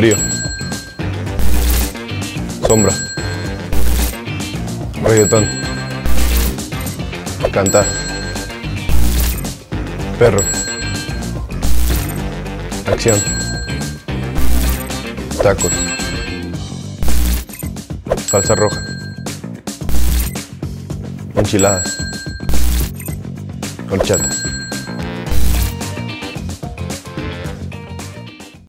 Frío. Sombra. Reggaetón. Cantar. Perro. Acción. Tacos. Salsa roja. Enchiladas. Horchata.